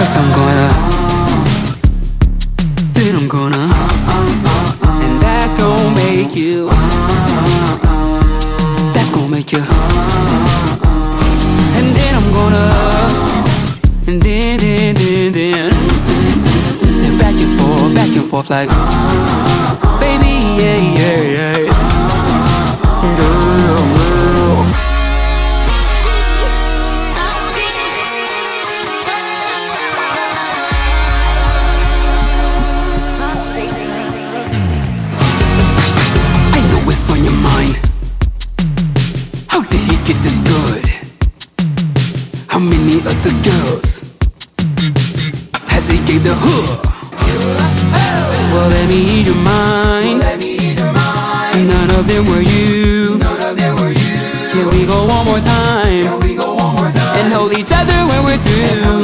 First I'm gonna Then I'm gonna And that's gonna make you. That's gonna make you. And then I'm gonna And then, then, then, then Then back and forth, back and forth like yeah, yeah, yeah. How many other girls has he gave the hood? Well, let me he your mind. None of them were you. Can we go one more time? Can we go one more time? And hold each other when we're through.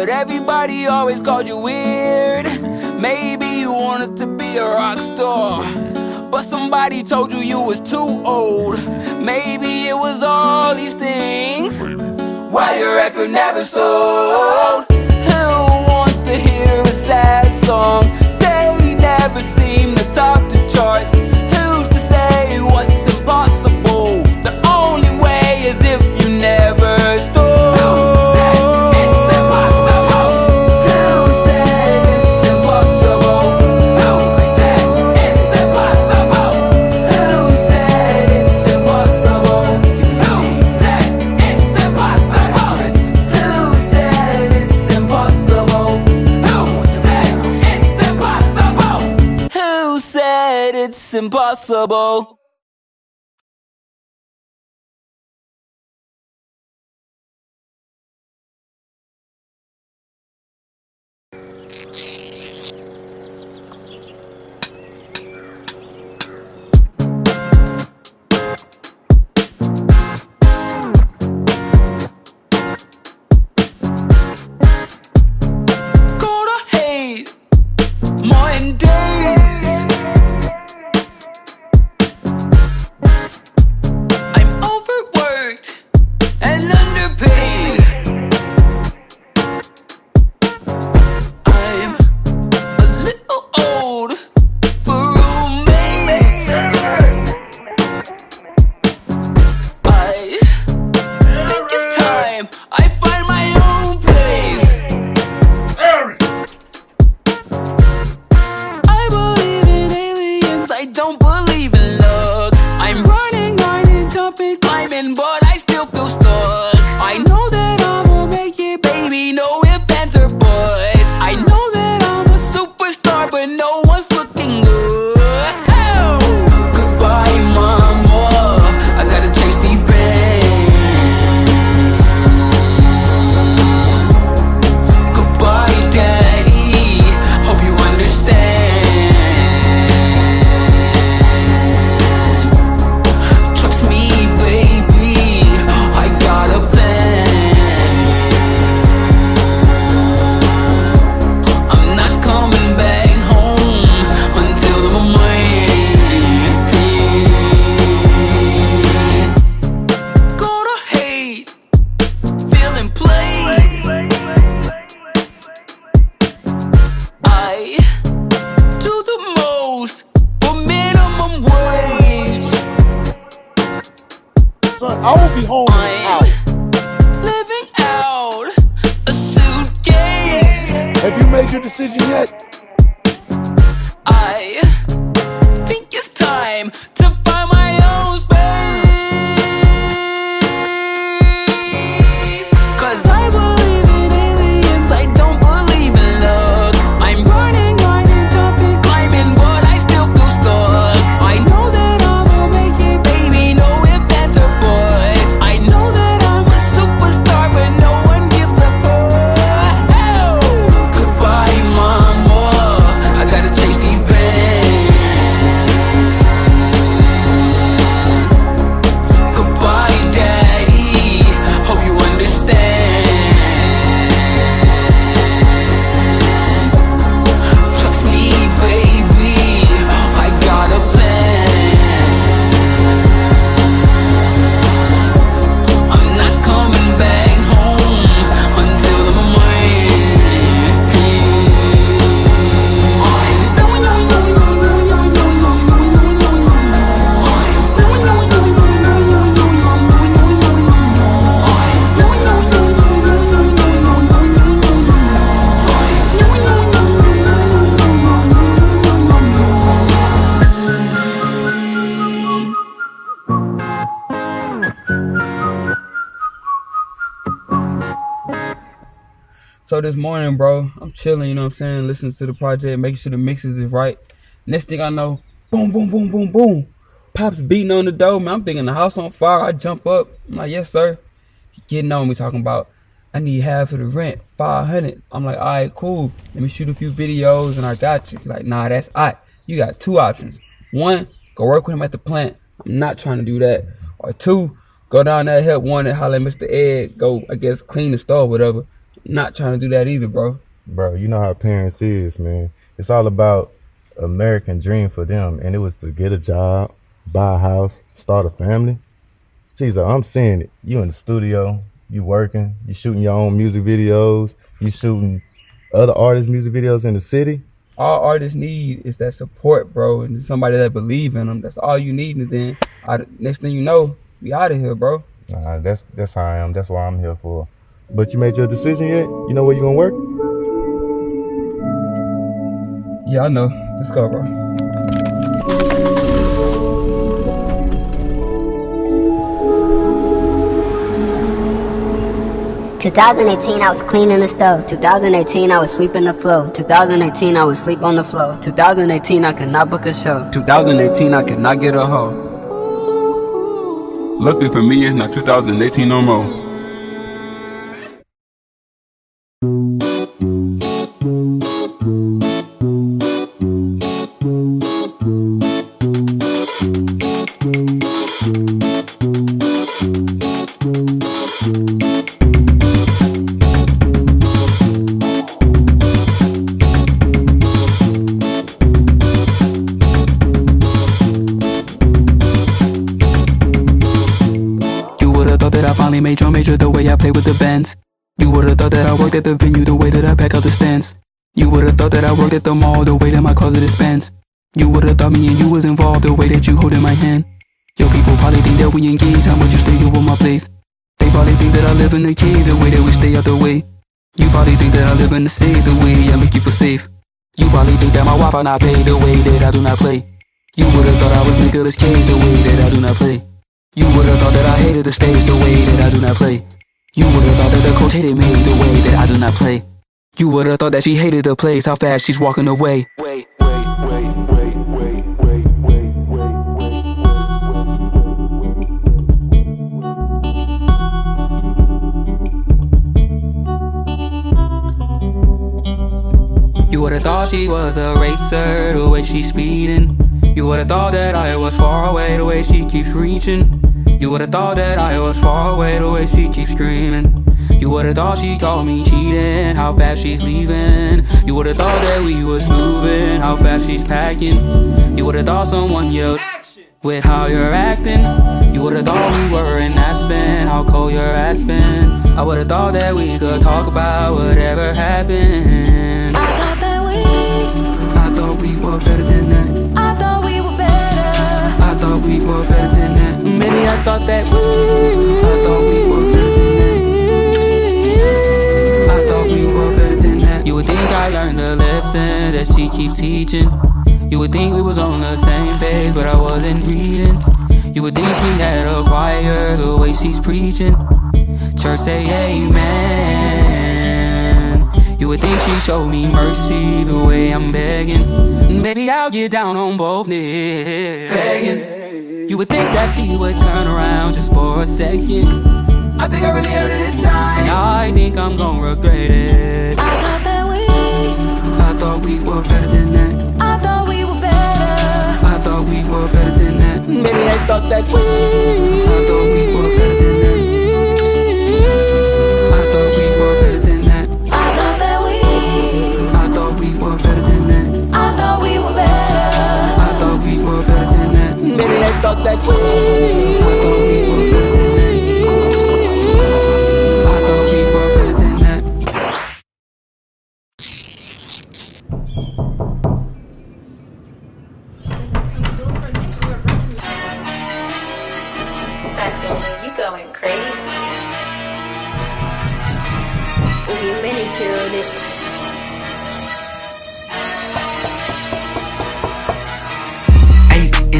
But everybody always called you weird. Maybe you wanted to be a rock star. But somebody told you you was too old. Maybe it was all these things. Why your record never sold? Who wants to hear a sad song? They never seem to top the charts. Who's to say what's impossible? The only way is if possible. This morning, bro, I'm chilling, you know what I'm saying? Listening to the project, making sure the mixes is right. Next thing I know, boom, boom, boom, boom, boom. Pops beating on the door, man. I'm thinking the house on fire. I jump up. I'm like, yes, sir. He getting on me talking about, I need half of the rent, 500. I'm like, all right, cool. Let me shoot a few videos and I got you. He's like, nah, that's right. You got two options. One, go work with him at the plant. I'm not trying to do that. Or two, go down there, help one and holler at Mr. Ed, go, I guess, clean the store, whatever. Not trying to do that either, bro. Bro, you know how parents is, man. It's all about American dream for them, and it was to get a job, buy a house, start a family. Caesar, I'm seeing it. You in the studio, you working, you shooting your own music videos, you shooting other artists' music videos in the city. All artists need is that support, bro, and somebody that believe in them. That's all you need, and then I, next thing you know, we out of here, bro. Nah, that's that's how I am. That's why I'm here for. But you made your decision yet? You know where you're gonna work? Yeah, I know. Let's go, bro. 2018, I was cleaning the stove. 2018, I was sweeping the floor. 2018, I was sleep on the floor. 2018, I could not book a show. 2018, I cannot get a hoe. Lucky for me, it's not 2018 no more. Would've thought me and you was involved the way that you holding my hand. Yo, people probably think that we engage, how much you stay over my place. They probably think that I live in the cave the way that we stay out the way. You probably think that I live in the city the way I make you feel safe. You probably think that my Wi-Fi not paid the way that I do not play. You would've thought I was Nicolas Cage the way that I do not play. You would've thought that I hated the stage the way that I do not play. You would've thought that the coach hated me the way that I do not play. You would've thought that she hated the place, how fast she's walking away. Wait, You would've thought she was a racer, the way she's speeding. You would've thought that I was far away, the way she keeps reaching. You would've thought that I was far away, the way she keeps screaming. You would've thought she called me cheating, how fast she's leaving. You would've thought that we was moving, how fast she's packing. You would've thought someone yelled with how you're acting. You would've thought we were in Aspen, how cold your ass been. I would've thought that we could talk about whatever happened. Were better than that. I thought we were better. I thought we were better than that. Maybe I thought that we, I thought we were better than that. I thought we were better than that. You would think I learned the lesson that she keeps teaching. You would think we was on the same page, but I wasn't reading. You would think she had a choir the way she's preaching. Church say amen. You would think she showed me mercy the way I'm begging. Maybe I'll get down on both knees, begging. You would think that she would turn around just for a second. I think I really heard it this time. And I think I'm gonna regret it. I thought that we, I thought we were better than that. I thought we were better. I thought we were better than that. Maybe I thought that we, I thought we thought that we, I thought we were better than that. I thought we were better than that. Fatima, you going crazy. We manicured it.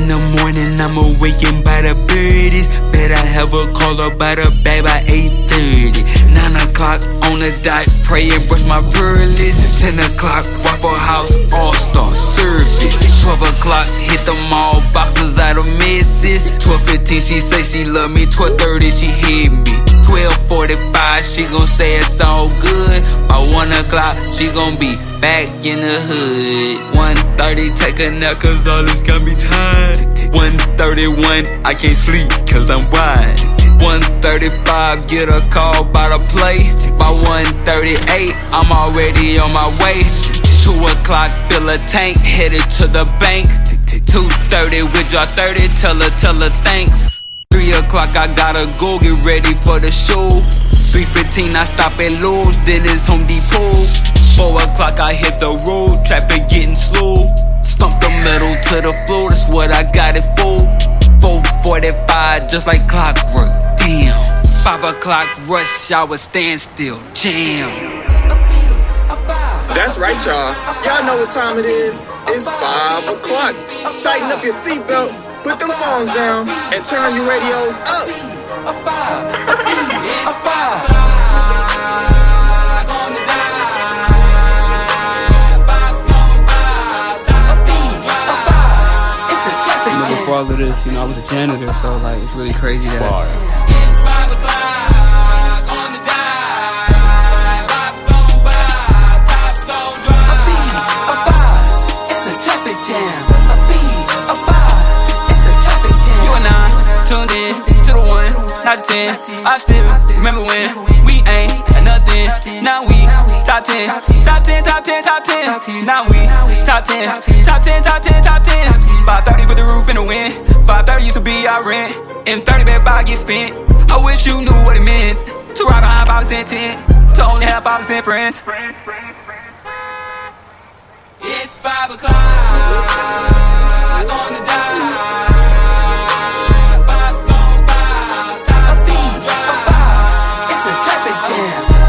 In the morning, I'm awakened by the birdies. Bet I have a call about a bag by 8.30. 9 o'clock on the dot, pray and brush my pearlies. 10 o'clock, Waffle House All-Star service. 12 o'clock, hit the mall, boxes out of misses. 12.15, she say she love me. 12.30, she hit me. 12.45, she gon' say it's all good. By 1 o'clock, she gon' be back in the hood. 1.30, take a nap, cause all this got me tired. 131, I can't sleep cause I'm wide. 135, get a call by the play. By 138, I'm already on my way. 2 o'clock, fill a tank, headed to the bank. 2.30, withdraw 30, tell her, tell her thanks. 3 o'clock, I gotta go get ready for the show. 3.15, I stop at Lowe's, then it's Home Depot. 4 o'clock, I hit the road, traffic getting slow. Stomp the metal to the floor, that's what I got it for. 4.45, just like clockwork, damn. 5 o'clock, rush hour, standstill, jam. That's right, y'all. Y'all know what time it is. It's 5 o'clock. Tighten up your seatbelt, put them phones down, and turn your radios up. before all of this, you know, I was a janitor, so like it's really crazy that It's a traffic jam. A beat, a bar. It's a traffic jam. You and I tuned in to the one, not the ten. I still remember when we ain't had nothing. Now we top ten, top ten, top ten, top ten. Now we top ten, top ten, top ten, top ten. Five thirty with the roof in the wind. Five thirty used to be our rent. And thirty bed five get spent. I wish you knew what it meant to ride behind five percent tent. To only have five percent friends. It's five o'clock on the dot. Time to drive. It's a traffic jam.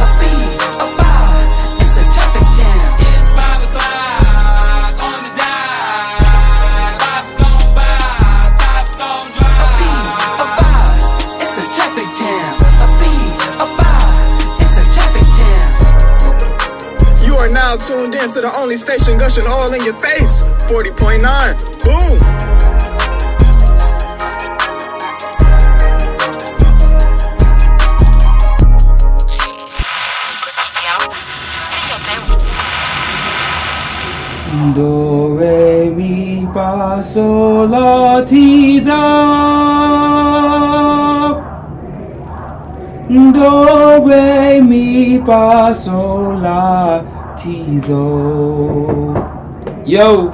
The only station gushing all in your face. 40.9. Boom. Do re mi fa sol la ti do. Do re mi fa sol la ti do. Yo,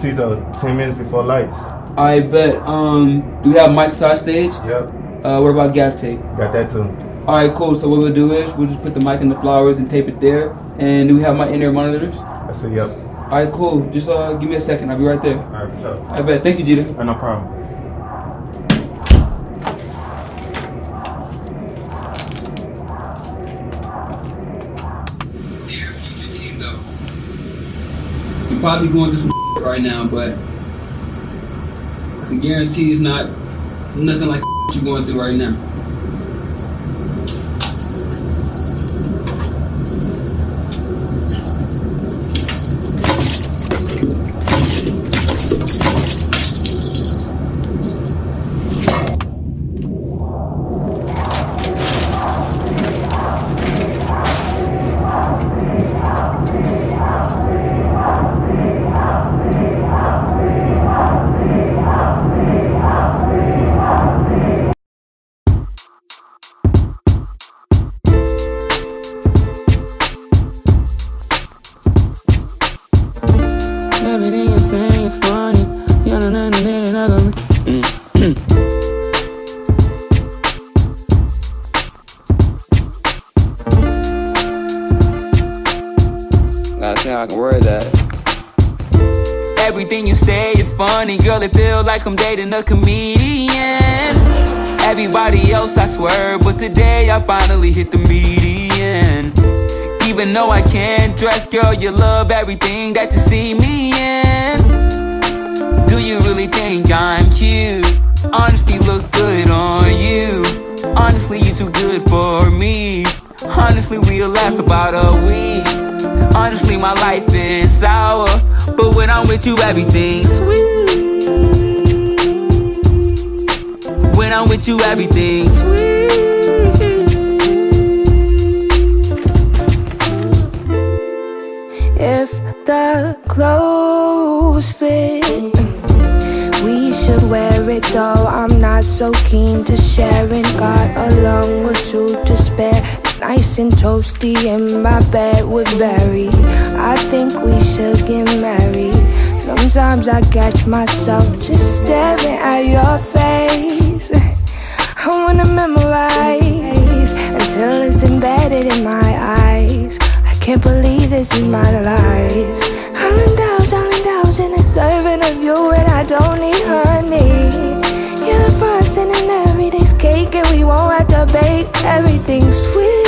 Teezo, 10 minutes before lights. I bet. Um, do we have mics on stage? Yep, Uh, what about gaff tape? got that too. All right, cool. So what we'll do is we'll just put the mic in the flowers and tape it there. And do we have my in-ear monitors? I said, yep. All right, cool. Just uh, give me a second. I'll be right there. All right, for sure. I bet. Thank you, Jeter. Uh, no problem. Dear future Teezo. You're probably going through some right now, but I can guarantee it's not nothing like what you're going through right now. I'm dating a comedian. Everybody else, I swear, but today I finally hit the median. Even though I can't dress, girl, you love everything that you see me in. Do you really think I'm cute? Honestly, look good on you. Honestly, you're too good for me. Honestly, we'll last about a week. Honestly, my life is sour, but when I'm with you, everything's sweet. when I'm with you, everything's sweet. If the clothes fit, we should wear it though. I'm not so keen to sharing. Got along with you to spare nice and toasty in my bed with Barry. I think we should get married. Sometimes I catch myself just staring at your face. in my eyes. I can't believe this is my life. I'm indulged, I'm indulged in the serving of you, and I don't need honey. You're the frosting and every day's cake, and we won't have to bake everything sweet.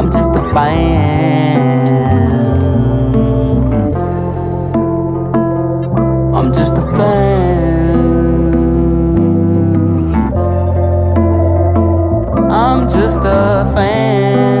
I'm just a fan. I'm just a fan. I'm just a fan.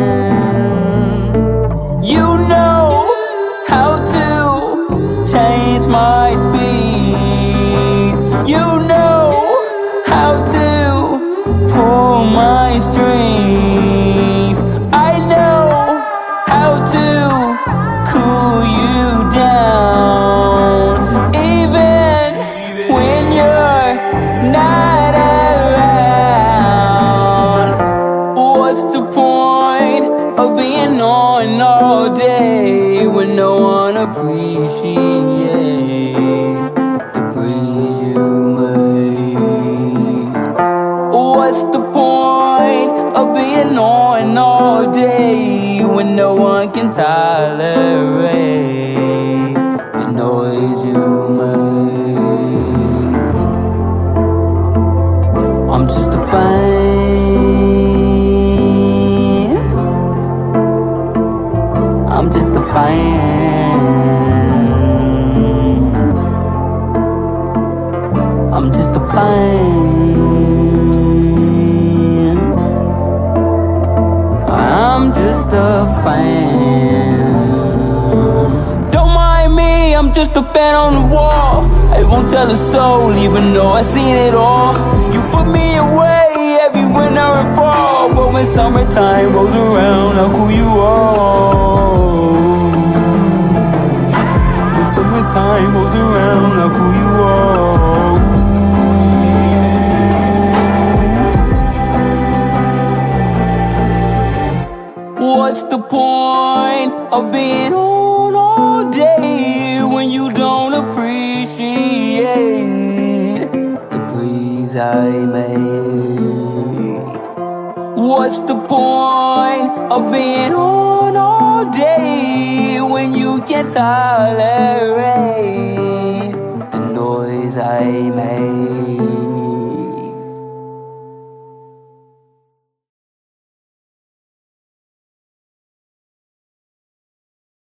Tolerate the noise you make. I'm just a fan. I'm just a fan. I'm just a fan. I'm just a fan. Just a fan on the wall. I won't tell a soul, even though I seen it all. You put me away every winter and fall, but when summertime rolls around, how cool you are. When summertime rolls around, how cool you are. What's the point of being the breeze I made? What's the point of being on all day when you can't tolerate the noise I made?